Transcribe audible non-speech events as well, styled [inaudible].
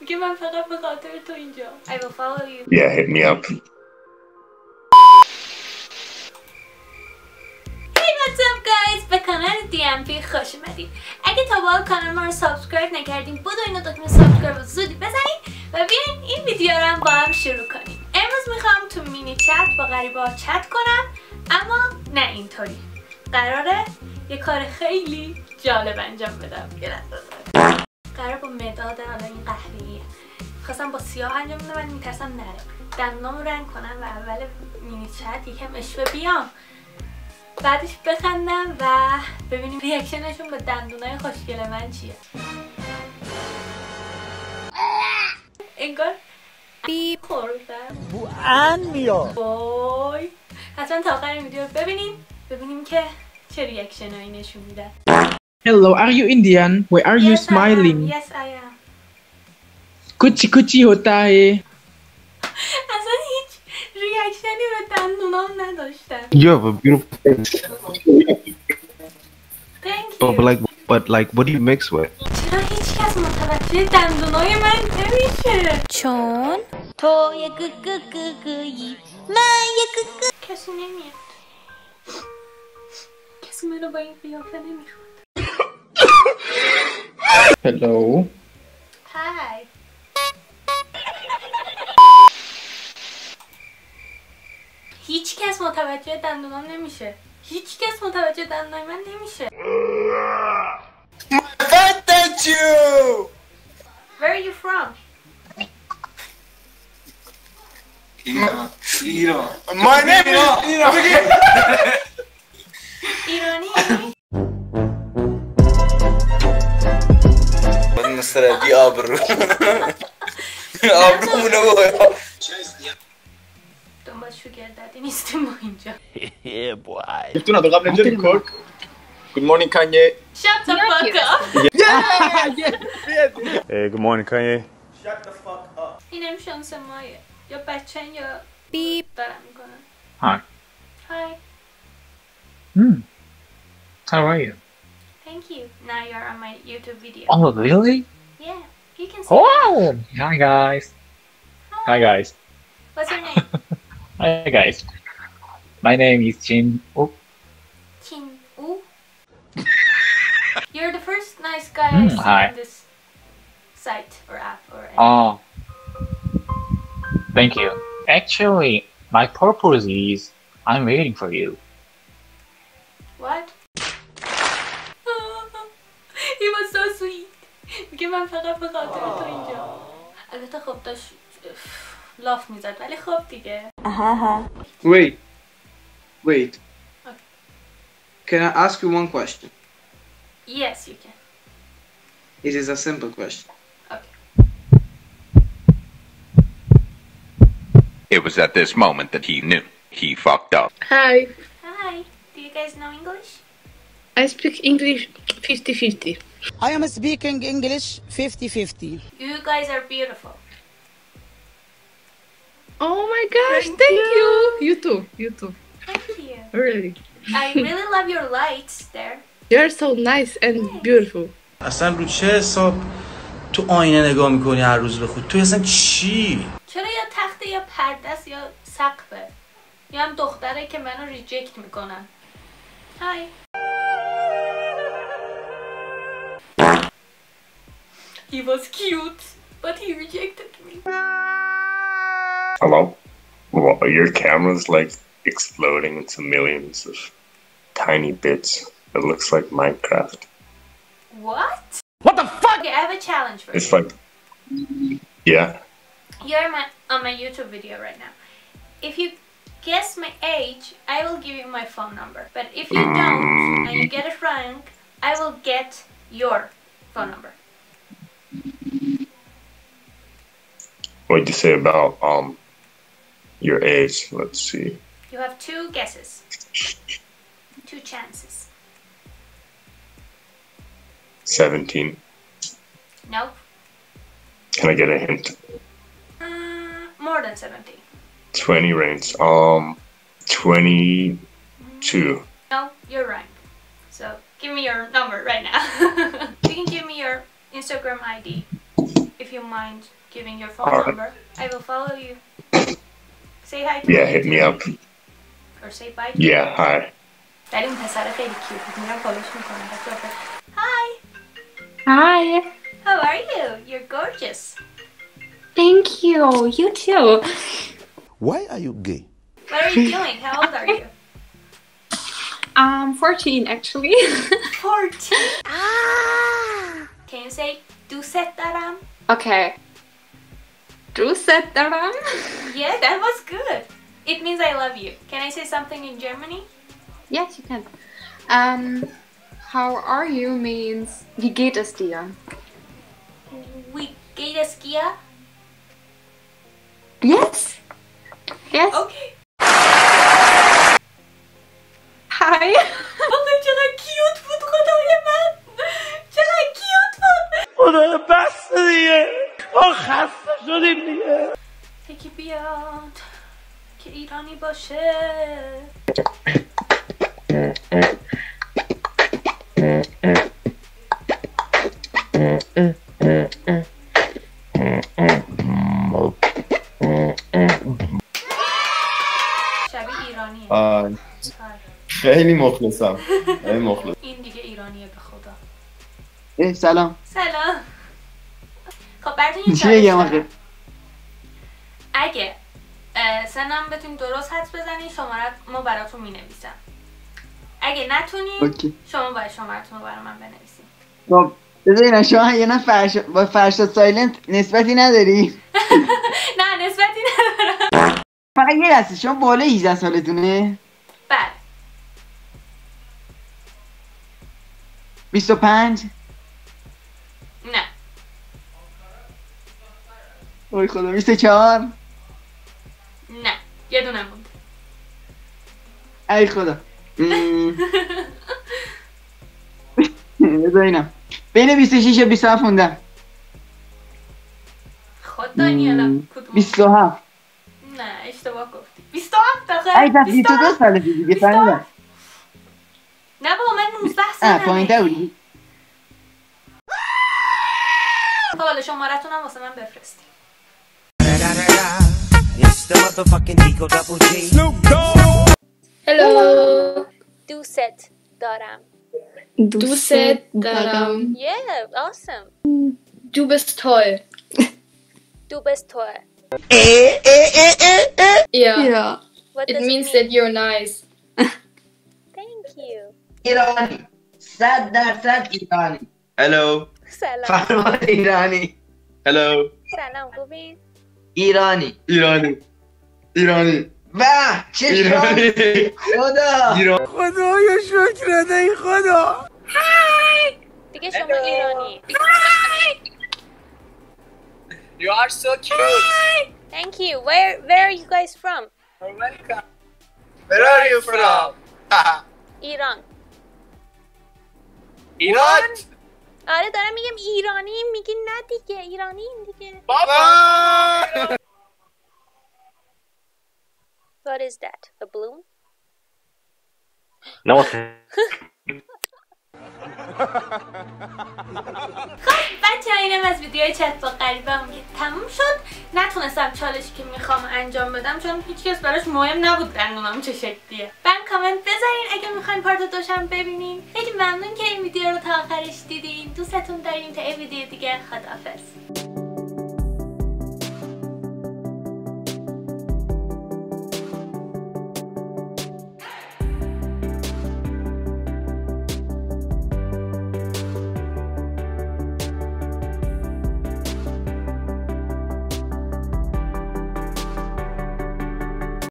میگه من فقط به خاطر تو اینجا. I will follow you. Yeah, hit me up. به کانال DMP خوش اومدید اگه تا به کانال ما رو سابسکرایب نکردین بودو اینو دکمه سابسکرایب رو زودی بزنید و بیاین این ویدیو رو هم با هم شروع کنیم امروز می‌خوام تو مینی چت با غریبه ها چت کنم اما نه اینطوری. قراره یه کار خیلی جالب انجام بدم. یه لحظه. قرار با مداد حالا این قهوه‌ایه خواستم با سیاه انجام بدم ولی میترسم نره. دندونامو رنگ کنم و اول مینی چت یکم اشوه بیام. بعدش بخندم و ببینیم ریاکشنشون به دندونای خوشگل من چیه. انگار بی خوردم. بو ان میاد. وای. حتما تا آخر این ویدیو ببینیم. ببینیم که چه ریاکشنایی نشون میدن Hello, are you Indian? Why are yes, you smiling? I yes, I am. Kuchi kuchi hota hai. Aslında hiç reaction üreten Nunam'la da işte. You have a beautiful face. Thank you. But like, but like, what do you mix with? چرا هیچ کس متوجه دندونای من نمیشه؟ چون تو یه گو گو گو گویی من یه گو Hello. های هیچ کس متوجه دندونام نمیشه هیچ کس متوجه دندونای من نمیشه you! Where are you from? My name is ایرانی؟ [laughs] [laughs] مستر بی [laughs] آبرو آبرومونو باید دنبال شوگر دادی نیستیم ما اینجا [laughs] Fortuna, [laughs] do قبل اینجا ریکورد Good morning Kanye Shut the fuck up Hey, good morning, Kanye. اینم شانس مایه یا بچه یا بیپ دارم میکنن Hi. Hi Hmm. How are you? Thank you now you're on my YouTube video Oh, really? yeah you can see Oh! Hi, guys. Hi, guys. what's your name [laughs] Hi, guys. My name is Jin. Oh, Chin Woo [laughs] you're the first nice guy hmm, I see hi. on this site or app or anything. oh. Thank you. Actually, my purpose is I'm waiting for you. What? He was so sweet. میگه من فقط به خاطر تو اینجا. البته خب داشت لاف میزد ولی خب دیگه. Wait. Wait. Okay. Can I ask you one question? Yes, you can. It is a simple question. Okay. It was at this moment that he knew he fucked up. Hi, Hi. Do you guys know English? I speak English 50 50. I am speaking English 50-50. You guys are beautiful. Oh my gosh, thank, you. You too, you too. Thank you. Really. I really love your lights there. You're so nice and beautiful. اصلا رو چه حساب تو آینه نگاه می‌کنی هر روز به خود تو اصلا چی چرا یا تخته یا پرده است یا سقفه یا هم دختره که منو ریجکت می‌کنن های He was cute, but he rejected me. Hello? Well, your camera's like exploding into millions of tiny bits. It looks like Minecraft. What? What the fuck? Okay, I have a challenge for It's you. It's like, yeah. You're my, on my YouTube video right now. If you guess my age, I will give you my phone number. But if you don't, and you get it wrong, I will get your phone number. What'd you say about um your age? Let's see. You have two guesses. Two chances. 17. Nope. Can I get a hint? Uh, more than 17. 20 range. Um, 22. No, you're right. So give me your number right now. [laughs] you can give me your Instagram ID if you mind giving your phone right. number. I will follow you. Say hi to yeah, me. Yeah, hit me up. Or say bye to Yeah, hi. Hi. Hi. How are you? You're gorgeous. Thank you. You too. Why are you gay? What are you doing? How old are you? [laughs] Um, 14 actually. [laughs] 14? ah! Can you say 두세따람? Okay. 두세따람? yeah, that was good. It means I love you. Can I say something in Germany? Yes, you can. Um, how are you means wie geht es dir? Wie geht es dir? Yes. Yes. Okay. که ایرانی. باشه آه،. خیلی مخلصم. خیلی مخلص این دیگه ایرانیه به خدا. اه سلام. سلام. خب براتون یه چی اگه سنم بتونی درست حدس بزنی شمارت ما براتون می نویسم اگه نتونی اوکی. شما باید شمارتون رو برای من بنویسیم خب بذارین شما یه نه فرش... با فرشاد سایلنت نسبتی نداری؟ [laughs] نه نسبتی ندارم. فقط یه لحظه شما بالا 18 سالتونه؟ بله. 25 نه. اوی خدا 24 ای خدا. مم. [laughs] بذارینم بین 26 و 27 موندم. خود دانیالا کدوم؟ 27 نه اشتباه گفتی. 27 آخه. ای تا 22 27 ساله دیگه فهمیدم نه بابا من 19 اه سالمه. پایین تر بودی. خب حالا شمارتون هم واسه من بفرستید. It's the motherfucking Eagle Double G. Hello. Duset daram. Duset daram. Yeah, awesome. Du bist toll. Du bist toll. Eh, eh, eh, yeah. yeah. It means that you're nice. Thank you. Irani. Sad, sad, sad Irani. Hello. Salam. Farman Irani. Hello. Salam, Irani. Irani. Irani. Irani. و خدا. ایران. خدایا شکر ای خدا. دیگه شما ایرانی. You are so cute. Thank you. Where, where are you guys from? Welcome. Where are you from? ایران ایران [laughs] آره دارم میگم ایرانی میگی نه دیگه. ایرانی دیگه. بابا What is that? A balloon? No, [laughs] بچه اینم از ویدیوی چت با قریبم که تموم شد. نتونستم چالشی که می‌خوام انجام بدم چون هیچکس براش مهم نبود دندونم چه شکلیه. من کامنت بذارین. اگه می‌خواین پارت دوشم ببینین. خیلی ممنون که این ویدیو رو تا آخرش دیدین. دوستتون داریم تا این ویدیو دیگه. خداحافظ.